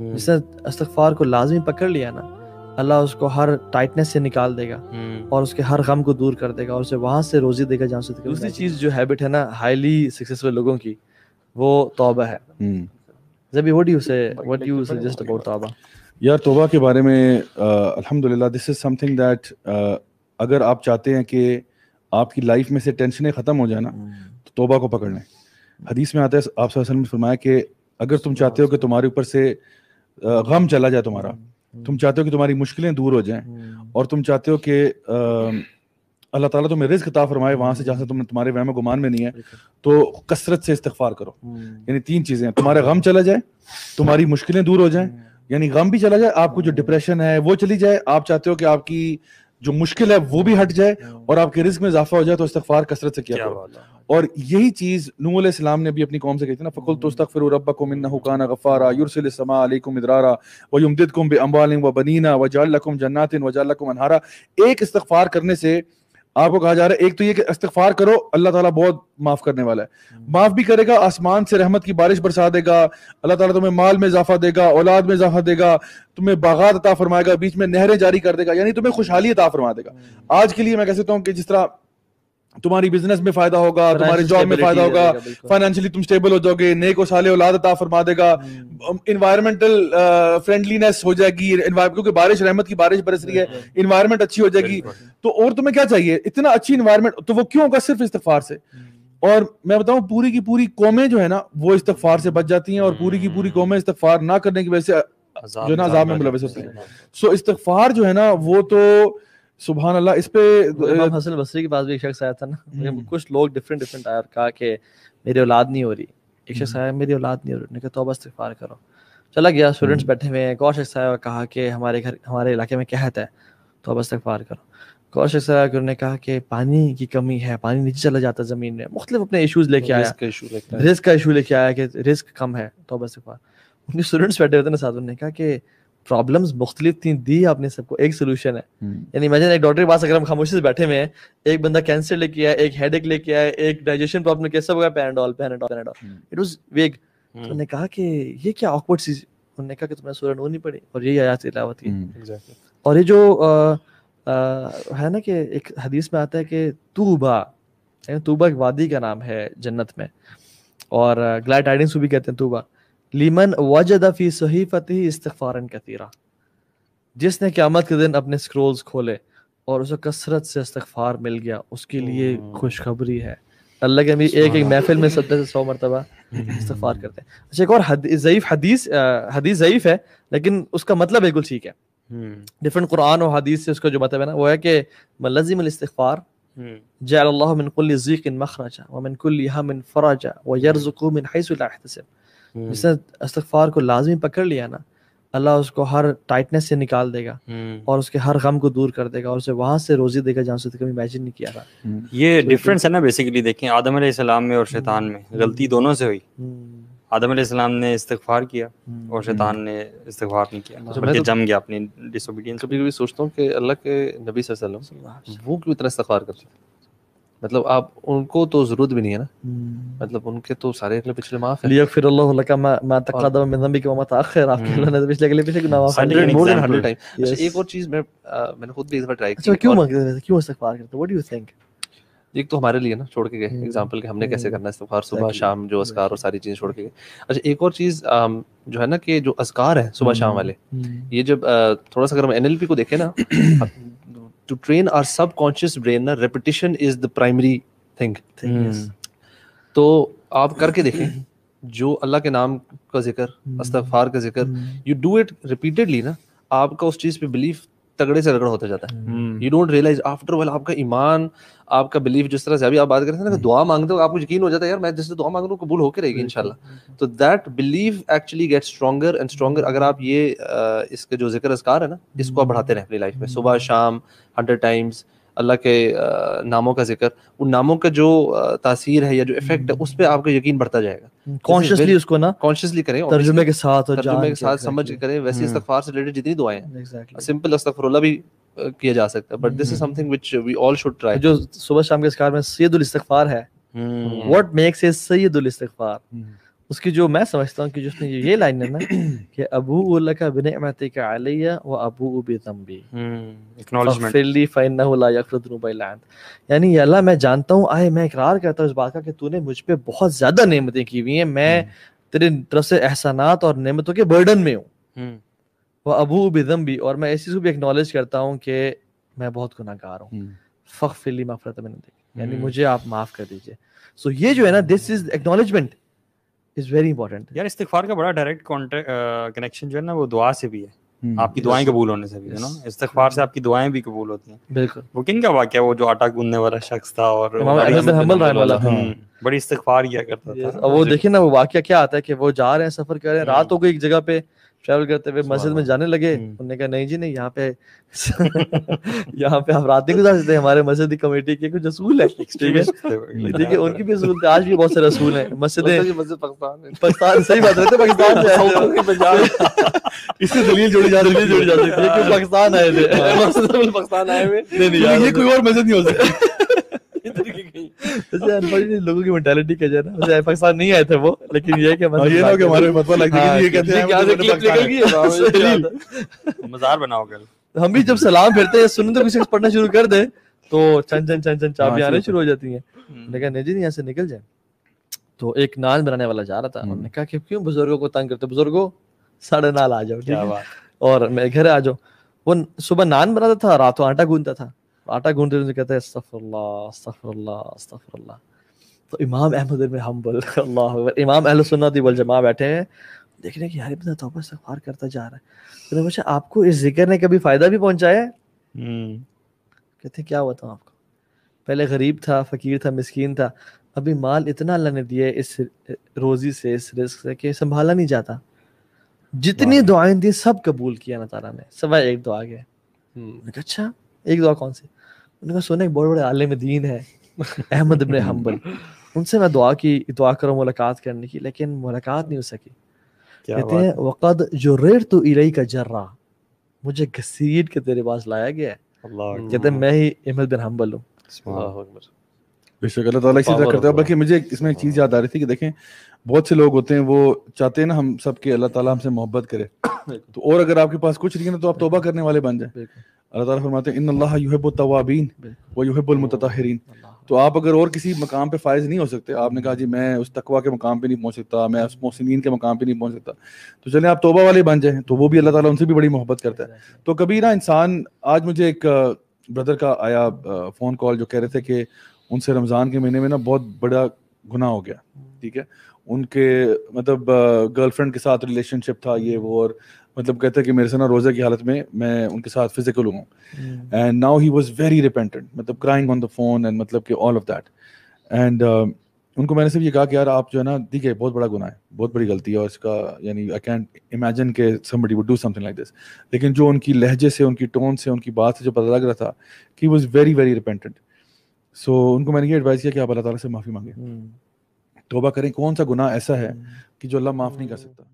हम्म, जिसने इस्तगफार को लाजमी पकड़ लिया ना अल्लाह उसको हर टाइटनेस से निकाल देगा हम्म, और उसके हर गम को दूर कर देगा और उसे वहाँ से रोजी देगा जहाँ से दूसरी चीज़ जो हैबिट है ना हाईली सक्सेसफुल लोगों की वो तौबा है। हम्म। जबी what do you say what do you suggest about तौबा? यार तोबा के बारे में अल्हम्दुलिल्लाह दिस इज़ समथिंग दैट अगर आप चाहते हैं कि आपकी लाइफ में से टेंशनें ख़त्म हो जाए ना तो तोबा को पकड़ लें। हदीस में आता है आप ने फरमाया कि अगर तुम चाहते हो कि तुम्हारे ऊपर से गम चला जाए तुम्हारा। तुम चाहते हो कि तुम्हारी मुश्किलें दूर हो जाएँ और तुम चाहते हो कि अल्लाह ताला तुम्हें रिस्क अता फरमाए वहाँ से जहाँ से तुम तुम्हारे वहम गुमान में नहीं है तो कसरत से इस्तफार करो। यानी तीन चीज़ें तुम्हारा गम चला जाए तुम्हारी मुश्किलें दूर हो जाए यानी गम भी चला जाए आपको जो डिप्रेशन है वो चली जाए आप चाहते हो कि आपकी जो मुश्किल है वो भी हट जाए और आपके रिस्क में इजाफा हो जाए तो इस्तफार कसरत से किया और यही चीज़ नूह इस्लाम ने भी अपनी कौम से कही थी ना फकुल तस्तगफिरु रब्बकुम इन्नहु काना गफ्फारा युरसिल समा अलैकुम मिदरारा व युमदिदकुम बिअमवालिन व बनीना व जअल लकुम जन्नातिन व जअल लकुम अनहारा। एक इस्तगफार करने से आपको कहा जा रहा है एक तो ये कि इस्तगफार करो अल्लाह ताला बहुत माफ़ करने वाला है। माफ़ भी करेगा आसमान से रहमत की बारिश बरसा देगा अल्लाह ताला तुम्हें माल में इजाफा देगा औलाद में इजाफा देगा तुम्हें बागात अता फरमाएगा बीच में नहरें जारी कर देगा यानी तुम्हें खुशहाली अता फरमा देगा। आज के लिए मैं कह सकता हूँ कि जिस तरह तुम्हारी बिज़नेस में फ़ायदा होगा तुम्हारे जॉब में फ़ायदा होगा फाइनेंशियली तुम स्टेबल हो जाओगे नेक और साले औलाद अता फरमा देगा। इन्वायरमेंटल फ्रेंडलीनेस हो जाएगी क्योंकि बारिश रहमत की बारिश बरस रही है इन्वायरमेंट अच्छी हो जाएगी। तो और तुम्हें क्या चाहिए? इतना अच्छी इन्वायरमेंट तो वो क्यों होगा? सिर्फ़ इस्तगफार से। और मैं बताऊँ पूरी की पूरी कौमें जो है ना वो इस्तगफार से बच जाती हैं और पूरी की पूरी कौमें इस्तगफार ना करने की वजह से जो ना अजाब में मुलविस होती हैं। सो इस्तगफार जो है ना वो तो सुबहान अल्लाह इस पे हसन बसरी के पास भी एक शख्स आया था ना हम्म। कुछ लोग डिफरेंट डिफरेंट आए और कहा कि मेरी औलाद नहीं हो रही। एक शख्स आया मेरी औलाद नहीं हो रही। कहा तौबा इस्तिगफार करो। चला गया स्टूडेंट्स हम्म। बैठे हुए हैं। एक और शख्स आया और कहा कि हमारे घर हमारे इलाके में कहत है। तौबा इस्तिगफार करो। एक और शख्स आया कि उन्होंने कहा कि पानी की कमी है पानी नीचे चला जाता है ज़मीन में। मुख्तलिफ़ अपने इश्यूज़ लेके आया। रिस्क का इशू लेके आया। कि रिस्क कम है तो बस उनके स्टूडेंट्स बैठे होते ना साथ उन्होंने कहा कि प्रॉब्लम्स मुख्तलिफ़ थी दी आपने सबको एक सोल्यूशन है। यानी इमेजिन एक डॉक्टर के पास अगर हम खामोशी से बैठे हुए हैं एक बंदा कैंसर लेके आया एक हेडेक लेके आया एक डाइजेशन प्रॉब्लम कैसे होगा पैराडॉल पैराडॉल पैराडॉल हम्म। इट वाज वेग तो हम्म, उन्होंने कहा कि ये क्या ऑकवर्ड चीज़ उन्होंने कहा कि तुम्हें सूरह नूर नहीं पढ़ी और यही आयत तिलावत की। हम्म। और ये जो है ना कि एक हदीस में आता है कि तूबा तूबा एक वादी का नाम है जन्नत में और ग्लैड टाइडिंग्स भी कहते हैं तूबा। लीमन वजद फ़ी सहीफती इस्तिगफारन कतीरा जिसने क़्यामत के दिन अपने स्क्रोल्स खोले और उसे कसरत से इस्तफ़ार मिल गया उसके लिए। खुशखबरी है अल्लाह के नबी एक एक महफिल में सत्तर से सौ मरतबा इस्तिगफार करते हैं अच्छा एक और ज़ईफ हदीस हदीस ज़ईफ है लेकिन उसका मतलब बिल्कुल ठीक है डिफरेंट कुरान और हदीस से उसका जो मतलब है ना वो है कि मलजिम जअल अल्लाह मिन कुल्ली ज़ीक़िन मखरजा व मिन कुल्ली हमिन फरजा व यरज़ुकु मिन हैसु ला यहतसिब जिसने इस्तिगफार को लाजमी पकड़ लिया ना अल्लाह उसको हर टाइटनेस से निकाल देगा हम्म। और उसके हर गम को दूर कर देगा और उसे वहाँ से रोजी देगा जहाँ से कभी इमेजिन नहीं किया था। ये डिफरेंस है ना बेसिकली देखें आदम अलैहिस्सलाम में और शैतान में। गलती दोनों से हुई। हम्म, आदम अलैहिस्सलाम ने इस्तगफार किया हम्म, और शैतान ने इस्तगफार नहीं किया। अच्छा, बल्कि तो- जम गया अपनी डिसोबीडियंस कभी कभी सोचता हूँ कि अल्लाह के नबी सल्लल्लाहु अलैहि वसल्लम वो क्यों इतना इस्तगफार करते थे मतलब आप उनको तो ज़रूरत भी नहीं है ना। हम्म। मतलब उनके तो सारे अगले पिछले माफ़ है। लिया लियगफिरल्लाहु लका मा मा तक़द्दम मिन ज़ंबिका व मा तअख़्खर। आपके हम्म। अल्लाह ने पिछले अगले पिछले गुनाह माफ़ कर दिए। More than example. Hundred time अच्छा एक और चीज़ मैं मैंने खुद भी एक बार ट्राई अच्छा क्यों मांगते थे? क्यों इस्तिगफार करते व्हाट डू यू थिंक एक तो हमारे लिए ना छोड़ के गए। हम्म, एग्जांपल के हमने कैसे हम्म, करना है इस्तगफार सुबह शाम जो अस्कार और सारी चीज़ें छोड़ के गए। अच्छा एक और चीज़ जो है ना कि जो अस्कार है सुबह शाम वाले ये जब थोड़ा सा अगर हम एनएलपी को देखें ना to train our subconscious brain ना repetition is the primary thing hmm. तो आप करके देखें जो अल्लाह के नाम का ज़िक्र हम्म। का ज़िक्र यू डू इट रिपीटेडली ना आपका उस चीज़ पे बिलीफ तगड़े से रगड़ होता जाता है। हम्म, you don't realize after well आपका ईमान आपका बिलीफ जिस तरह से अभी आप बात कर रहे थे ना कि दुआ मांगते हो आपको यकीन हो जाता है यार मैं जिससे दुआ मांग रहा हूँ कबूल होकर रहेगी इंशाल्लाह। तो that believe actually get stronger and stronger अगर आप ये इसके जो ज़िक्र असकार है ना इसको आप बढ़ाते रहें अपनी लाइफ में। सुबह शाम हंड्रेड टाइम्स अल्लाह के नामों का ज़िक्र उन नामों का जो तासीर है या जो इफ़ेक्ट है उस पर आपका यकीन बढ़ता जाएगा। कॉन्शियसली उसको ना कॉन्शियसली करें तर्जुमे के साथ और तर्जुमे के साथ समझ के करें वैसे हम्म। इस्तगफार से रिलेटेड जितनी दुआएँ हैं। सिंपल अस्तगफुरुल्लाह भी किया जा सकता है but this is something which we all should try जो सुबह शाम के इसकार में सैयदुल इस्तिगफार है हम्म, व्हाट मेक्स इट सैयदुल इस्तिगफार? उसकी जो मैं समझता हूँ कि जो उसने ये लाइन है ना कि अबू लका बिनिअमतिका अलैया व अबू एक्नॉलेजमेंट ला यगफिरु इल्ला अंत यानी या अल्लाह मैं जानता हूँ आए मैं इकरार करता हूँ इस बात का कि तूने मुझ पे बहुत ज़्यादा नेमतें की हुई हैं। मैं तेरे तरफ़ से एहसानात और नेमतों के बर्डन में हूँ। वो अबू बिज़म्बी और मैं इस चीज़ को भी एक्नॉलेज करता हूँ कि मैं बहुत गुनाहगार हूँ। हम्म, फ़गफिरली मग़फ़िरतम मिन यानी हम्म। मुझे आप माफ़ कर दीजिए। सो ये जो है ना this is acknowledgement is very important यार इस्तिगफार का बड़ा डायरेक्ट कनेक्शन जो है ना वो दुआ से भी है। hmm. आपकी दुआएँ कबूल होने से भी है ना? Yes. इस्तिगफार से आपकी दुआएँ भी कबूल होती हैं। बिल्कुल। वो किन का वाक्य वो जो आटा गूंदने वाला शख्स था और बड़ी- अलैह। हम्म, बड़ी इस्तिगफार किया करता था। अब वो देखिए ना वो वाक्य क्या आता है कि वो जा रहे हैं सफ़र कर रहे हैं रात हो गई एक जगह पे ट्रैवल करते हुए मस्जिद में जाने लगे। हम्म। उन्होंने कहा नहीं जी नहीं यहाँ पे यहाँ पे आप रात नहीं गुजार सकते। हमारे मस्जिद की कमेटी के कुछ असूल है। ठीक है। देखिए उनकी भी असूल थे। आज भी बहुत सारे असूल हैं। मस्जिदें पाकिस्तान सही बात है। तो पाकिस्तान से इससे दलील जोड़ी जा दलील जोड़ी जा सकती है पाकिस्तान आए थे? पाकिस्तान आए हुए। नहीं नहीं ये कोई और मस्जिद नहीं हो सकती। वैसे अनफॉर्चुनेटली लोगों की मेंटालिटी क्या है ना वैसे पाकिस्तान नहीं आए थे वो लेकिन ये कि हाँ, ये ना कि हमारे फतवा लग कि ये कहते हैं क्या मुझे क्लिप निकल है। मजार बनाओ कल। हम भी जब सलाम फिरते हैं सुनते किसी को पढ़ना शुरू कर दे तो चन चन चन चन चाबी आने शुरू हो जाती है। मैंने कहा नहीं जी नहीं यहाँ से निकल जाए। तो एक नान बनाने वाला जा रहा था हम्म। उन्होंने कहा कि क्यों बुज़ुर्गों को तंग करते बुजुर्गो साढ़े नाल आ जाओ ठीक क्या है? बात। और मैं घर आ जाओ वो सुबह नान बनाता था रातों आटा गूंदता था। आटा गूंदते हुए कहता है अस्तगफुरुल्लाह अस्तगफुरुल्लाह अस्तगफुरुल्लाह तो इमाम अहमद इब्न हम्बल अल्लाह इमाम अहले सुन्नत वल जमा बैठे हैं देख रहे हैं कि यार इब्न तौबा इस्तगफार करता जा रहा है तो पूछा आपको इस ज़िक्र ने कभी फ़ायदा भी पहुँचाया है कहते क्या बताऊँ आपको पहले गरीब था फकीर था मिस्कीन था अभी माल इतना अल्लाह ने दिया इस रोजी से इस रिस्क से कि संभाला नहीं जाता जितनी दुआएँ दी सब कबूल किया ना ताला ने सवाए एक दुआ मैंने अच्छा एक दुआ कौन सी? उन्होंने कहा सुने एक बहुत बड़े आलिम दीन है अहमद इब्न हम्बल। उनसे मैं दुआ की दुआ करो मुलाकात करने की लेकिन मुलाकात नहीं हो सकी। क्या कहते हैं वक़द जो रेर तो इलई का जर्रा मुझे घसीट के तेरे पास लाया गया है। हम्म। कहते हैं मैं ही अहमद बिन हम्बल हूँ। अल्लाह बेशक अल्लाह ताला इसी तरह करता है। बल्कि मुझे इसमें एक चीज़ याद आ रही थी कि देखें बहुत से लोग होते हैं वो चाहते हैं ना हम सब के अल्लाह ताला हमसे मोहब्बत करे। तो और अगर आपके पास कुछ नहीं है ना तो आप तौबा करने वाले बन जाए। अल्लाह ताला फरमाते हैं इन्नल्लाह युहिब्बुत तव्वाबीन व युहिब्बुल मुतताहिरीन तो आप अगर और किसी मकाम पे फायज नहीं हो सकते आपने कहा जी मैं उस तकवा के मकाम पे नहीं पहुँच सकता मैं उस मोहसिनीन के मकाम पे नहीं पहुँच सकता। तो चले आप तौबा वाले बन जाएँ तो वो भी अल्लाह ताला उनसे भी बड़ी मोहब्बत करता है। तो कभी ना इंसान आज मुझे एक ब्रदर का आया फ़ोन कॉल जो कह रहे थे कि उनसे रमज़ान के महीने में ना बहुत बड़ा गुनाह हो गया ठीक है? उनके मतलब गर्लफ्रेंड के साथ रिलेशनशिप था ये वो और मतलब कहते हैं कि मेरे से ना रोज़े की हालत में मैं उनके साथ physical hmm, and now he was very repentant मतलब crying on the phone and मतलब कि ऑल ऑफ़ दैट एंड उनको मैंने सिर्फ़ ये कहा कि यार आप जो है ना ठीक है बहुत बड़ा गुनाह है बहुत बड़ी गलती है और इसका यानी आई कैन इमेजिन के somebody would do something like this. लेकिन जो उनकी लहजे से उनकी टोन से उनकी बात से जो पता लग रहा था कि was very very repentant so उनको मैंने ये एडवाइस किया कि आप अल्लाह ताला से माफ़ी मांगे। हम्म, तौबा करें कौन सा गुनाह ऐसा है हम्म। कि जो अल्लाह माफ़ नहीं कर सकता?